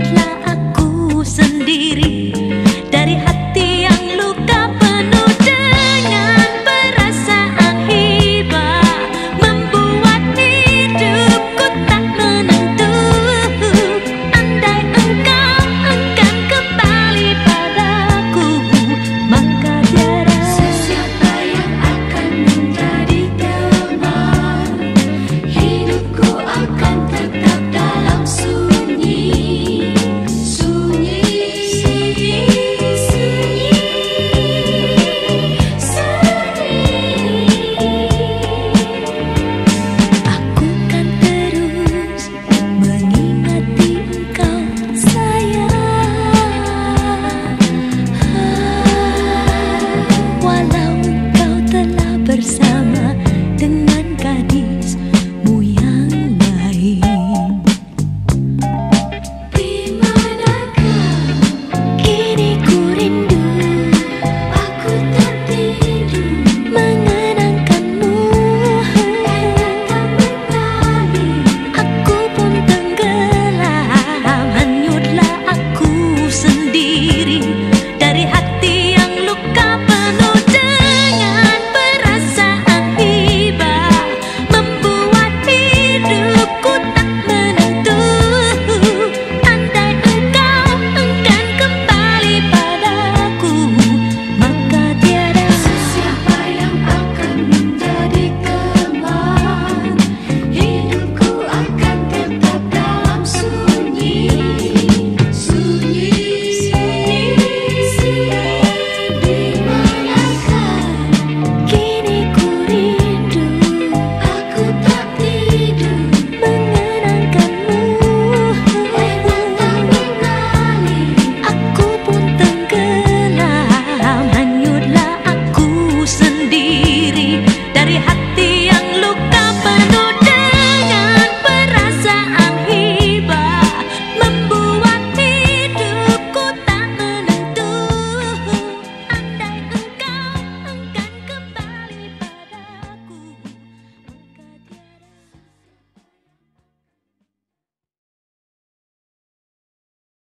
takutlah aku sendiri